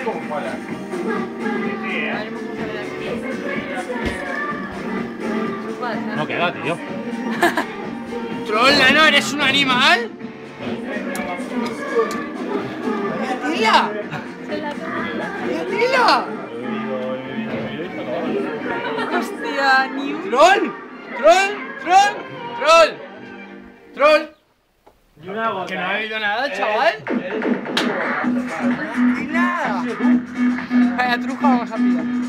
Sí, ¿eh? No queda, tío. ¡Troll, no eres un animal! ¡Tila! ¡Tila! Hostia, ni un. ¡Troll! ¡Troll! ¡Troll! ¡Troll! ¡Troll! Que no ha ¿eh? habido nada, chaval. Y nada. Vaya truco vamos a.